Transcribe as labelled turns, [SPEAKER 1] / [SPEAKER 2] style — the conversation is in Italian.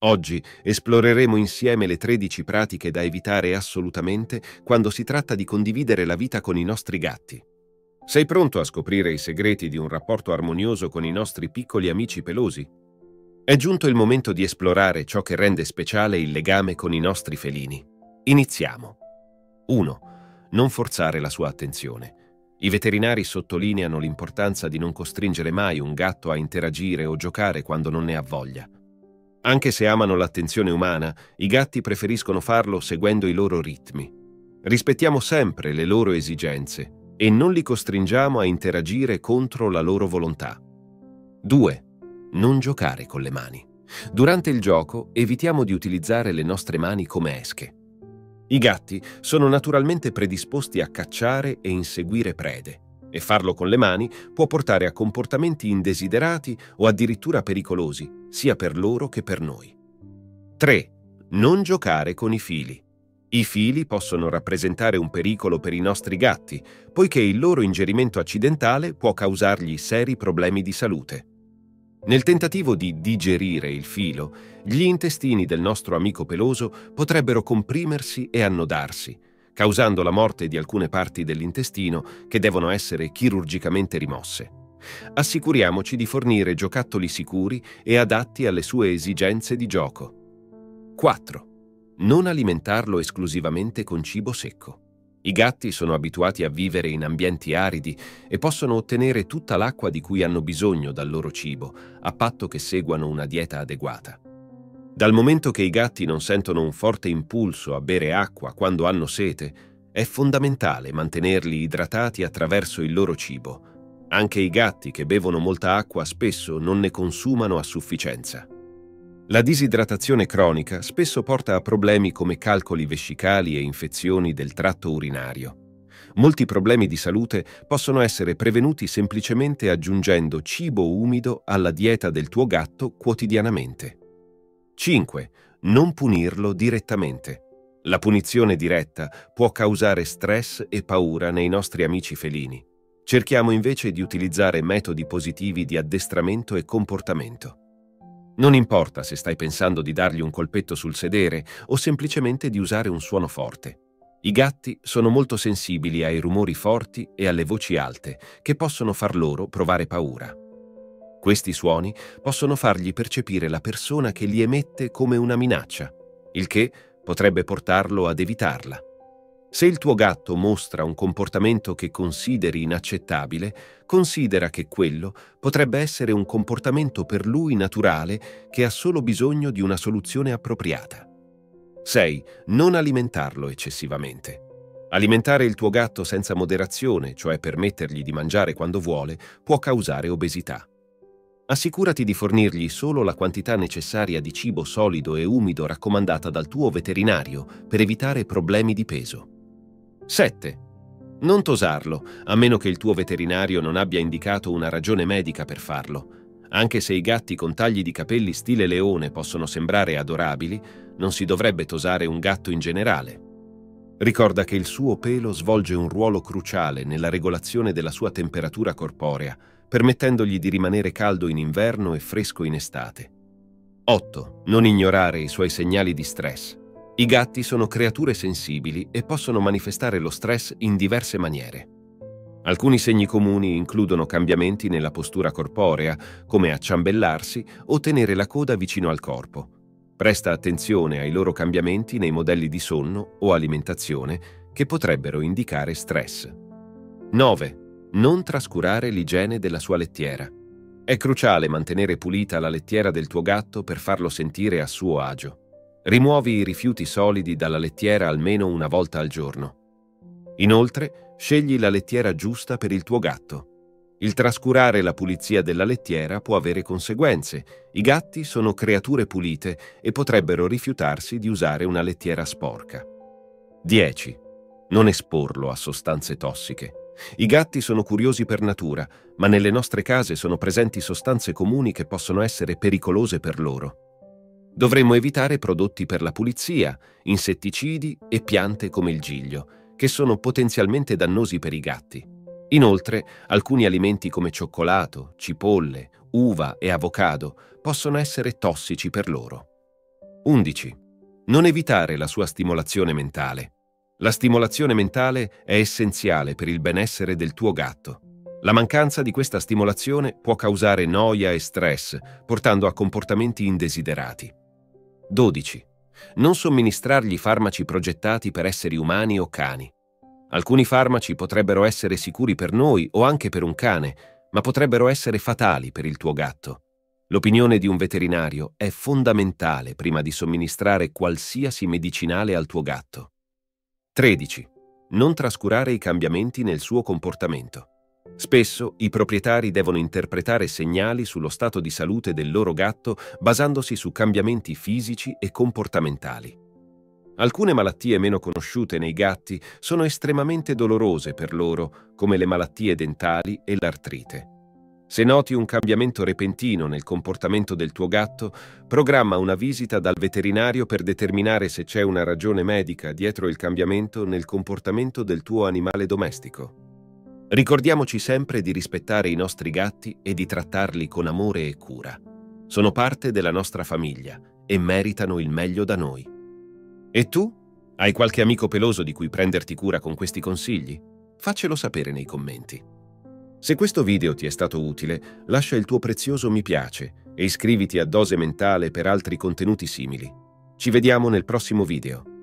[SPEAKER 1] Oggi esploreremo insieme le 13 pratiche da evitare assolutamente quando si tratta di condividere la vita con i nostri gatti. Sei pronto a scoprire i segreti di un rapporto armonioso con i nostri piccoli amici pelosi? È giunto il momento di esplorare ciò che rende speciale il legame con i nostri felini. Iniziamo. 1. Non forzare la sua attenzione. I veterinari sottolineano l'importanza di non costringere mai un gatto a interagire o giocare quando non ne ha voglia. Anche se amano l'attenzione umana, i gatti preferiscono farlo seguendo i loro ritmi. Rispettiamo sempre le loro esigenze e non li costringiamo a interagire contro la loro volontà. 2. Non giocare con le mani. Durante il gioco evitiamo di utilizzare le nostre mani come esche. I gatti sono naturalmente predisposti a cacciare e inseguire prede e farlo con le mani può portare a comportamenti indesiderati o addirittura pericolosi, sia per loro che per noi. 3. Non giocare con i fili. I fili possono rappresentare un pericolo per i nostri gatti, poiché il loro ingerimento accidentale può causargli seri problemi di salute. Nel tentativo di digerire il filo, gli intestini del nostro amico peloso potrebbero comprimersi e annodarsi, causando la morte di alcune parti dell'intestino che devono essere chirurgicamente rimosse. Assicuriamoci di fornire giocattoli sicuri e adatti alle sue esigenze di gioco. 4. Non alimentarlo esclusivamente con cibo secco. I gatti sono abituati a vivere in ambienti aridi e possono ottenere tutta l'acqua di cui hanno bisogno dal loro cibo, a patto che seguano una dieta adeguata. Dal momento che i gatti non sentono un forte impulso a bere acqua quando hanno sete, è fondamentale mantenerli idratati attraverso il loro cibo. Anche i gatti che bevono molta acqua spesso non ne consumano a sufficienza. La disidratazione cronica spesso porta a problemi come calcoli vescicali e infezioni del tratto urinario. Molti problemi di salute possono essere prevenuti semplicemente aggiungendo cibo umido alla dieta del tuo gatto quotidianamente. 5. Non punirlo direttamente. La punizione diretta può causare stress e paura nei nostri amici felini. Cerchiamo invece di utilizzare metodi positivi di addestramento e comportamento. Non importa se stai pensando di dargli un colpetto sul sedere o semplicemente di usare un suono forte. I gatti sono molto sensibili ai rumori forti e alle voci alte, che possono far loro provare paura. Questi suoni possono fargli percepire la persona che li emette come una minaccia, il che potrebbe portarlo ad evitarla. Se il tuo gatto mostra un comportamento che consideri inaccettabile, considera che quello potrebbe essere un comportamento per lui naturale che ha solo bisogno di una soluzione appropriata. 6. Non alimentarlo eccessivamente. Alimentare il tuo gatto senza moderazione, cioè permettergli di mangiare quando vuole, può causare obesità. Assicurati di fornirgli solo la quantità necessaria di cibo solido e umido raccomandata dal tuo veterinario per evitare problemi di peso. 7. Non tosarlo, a meno che il tuo veterinario non abbia indicato una ragione medica per farlo. Anche se i gatti con tagli di capelli stile leone possono sembrare adorabili, non si dovrebbe tosare un gatto in generale. Ricorda che il suo pelo svolge un ruolo cruciale nella regolazione della sua temperatura corporea, permettendogli di rimanere caldo in inverno e fresco in estate. 8. Non ignorare i suoi segnali di stress. I gatti sono creature sensibili e possono manifestare lo stress in diverse maniere. Alcuni segni comuni includono cambiamenti nella postura corporea, come acciambellarsi o tenere la coda vicino al corpo. Presta attenzione ai loro cambiamenti nei modelli di sonno o alimentazione che potrebbero indicare stress. 9 non trascurare l'igiene della sua lettiera. È cruciale mantenere pulita la lettiera del tuo gatto per farlo sentire a suo agio. Rimuovi i rifiuti solidi dalla lettiera almeno una volta al giorno. Inoltre, scegli la lettiera giusta per il tuo gatto. Il trascurare la pulizia della lettiera può avere conseguenze. I gatti sono creature pulite e potrebbero rifiutarsi di usare una lettiera sporca. 10. Non esporlo a sostanze tossiche. I gatti sono curiosi per natura, ma nelle nostre case sono presenti sostanze comuni che possono essere pericolose per loro. Dovremmo evitare prodotti per la pulizia, insetticidi e piante come il giglio, che sono potenzialmente dannosi per i gatti. Inoltre, alcuni alimenti come cioccolato, cipolle, uva e avocado possono essere tossici per loro. 11. Non evitare la sua stimolazione mentale. La stimolazione mentale è essenziale per il benessere del tuo gatto. La mancanza di questa stimolazione può causare noia e stress, portando a comportamenti indesiderati. 12. Non somministrargli farmaci progettati per esseri umani o cani. Alcuni farmaci potrebbero essere sicuri per noi o anche per un cane, ma potrebbero essere fatali per il tuo gatto. L'opinione di un veterinario è fondamentale prima di somministrare qualsiasi medicinale al tuo gatto. 13. Non trascurare i cambiamenti nel suo comportamento. Spesso i proprietari devono interpretare segnali sullo stato di salute del loro gatto basandosi su cambiamenti fisici e comportamentali. Alcune malattie meno conosciute nei gatti sono estremamente dolorose per loro, come le malattie dentali e l'artrite. Se noti un cambiamento repentino nel comportamento del tuo gatto, programma una visita dal veterinario per determinare se c'è una ragione medica dietro il cambiamento nel comportamento del tuo animale domestico. Ricordiamoci sempre di rispettare i nostri gatti e di trattarli con amore e cura. Sono parte della nostra famiglia e meritano il meglio da noi. E tu? Hai qualche amico peloso di cui prenderti cura con questi consigli? Faccelo sapere nei commenti. Se questo video ti è stato utile, lascia il tuo prezioso mi piace e iscriviti a Dose Mentale per altri contenuti simili. Ci vediamo nel prossimo video.